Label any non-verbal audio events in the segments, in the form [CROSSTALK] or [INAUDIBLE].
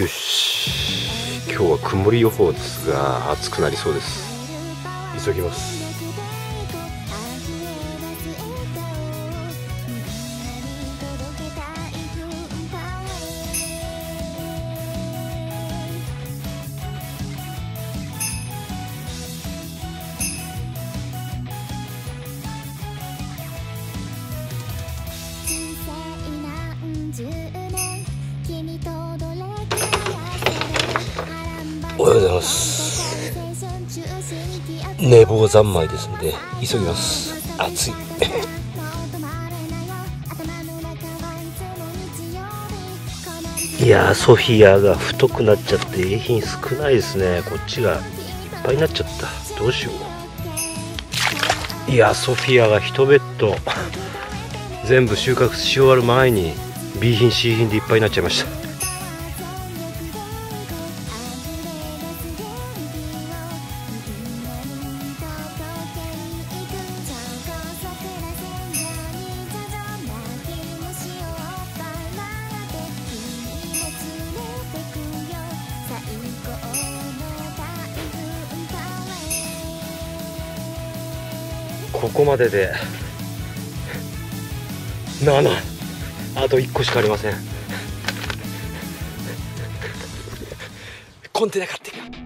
よし。今日は曇り予報ですが暑くなりそうです。急ぎます。うございます。寝坊三昧ですので急ぎます。暑い。[LAUGHS] いやソフィアが太くなっちゃって永品少ないですね。こっちがいっぱいになっちゃった。どうしよう。いやソフィアが1ベッド。[LAUGHS] 全部収穫し終わる前に B 品 C 品でいっぱいになっちゃいましたここまでで。7あと1個しかありません。コンテナ買ってく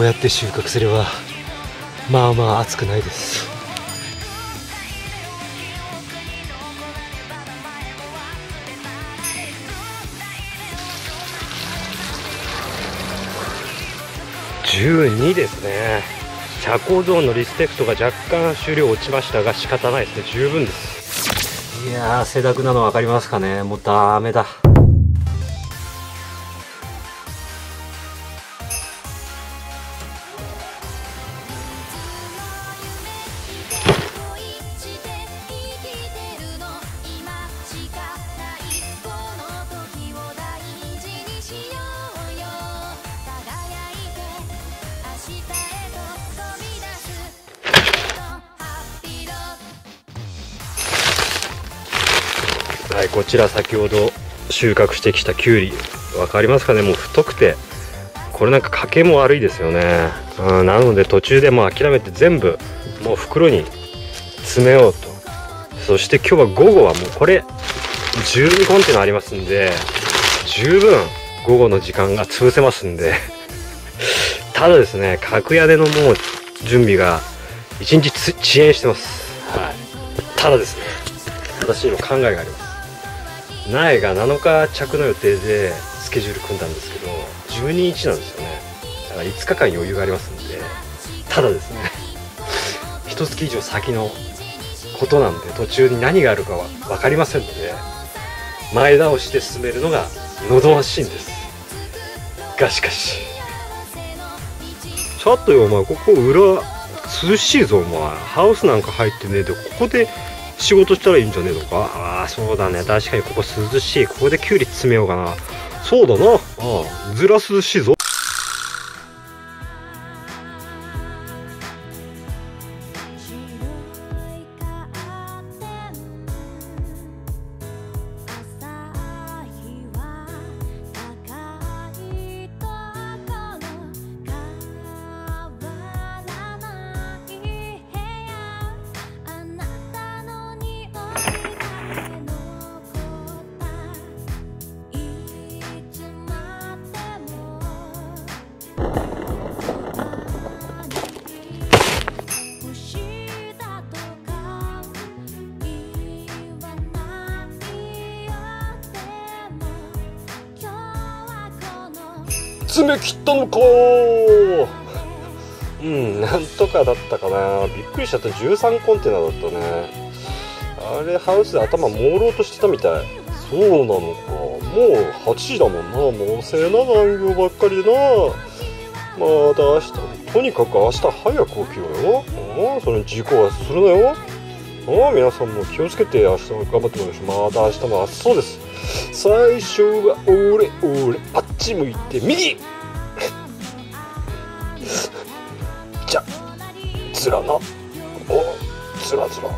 うやって収穫すればまあまあ熱くないです。12ですね。社交ゾーンのリスペクトが若干終了落ちましたが仕方ないですね。十分です。いやー汗だくなの分かりますかね。もうダメだ。はいこちら先ほど収穫してきたきゅうり分かりますかね？もう太くてこれなんか家計も悪いですよね、うん、なので途中でもう諦めて全部もう袋に詰めようと。そして今日は午後はもうこれ12コンテナありますんで十分午後の時間が潰せますんで。[LAUGHS] ただですね格屋でのもう準備が1日遅延してます、はい、ただですね私にも考えがあります。苗が7日着の予定でスケジュール組んだんですけど12日なんですよね。だから5日間余裕がありますんでただですね [LAUGHS] 一月以上先のことなんで途中に何があるかは分かりませんので前倒しで進めるのが望ましいんです。がしかし。ちょっとよお前ここ裏涼しいぞお前。ハウスなんか入ってねえでここで仕事したらいいんじゃねえのか？ああそうだね。確かにここ涼しい。ここでキュウリ詰めようかな。そうだな。ああ。ずら涼しいぞ詰め切ったのかうんなんとかだったかな。びっくりしちゃった。13コンテナだったね。あれハウスで頭朦朧としてたみたい。そうなのか。もう8時だもんな。もうせな残業ばっかりなまた明日とにかく明日早く起きろよ。ああその事故はするなよ。ああ皆さんも気をつけて明日頑張ってくださいまた明日も暑そうです。最初は俺俺あっち向いて右。[LAUGHS] じゃつらなおつらつら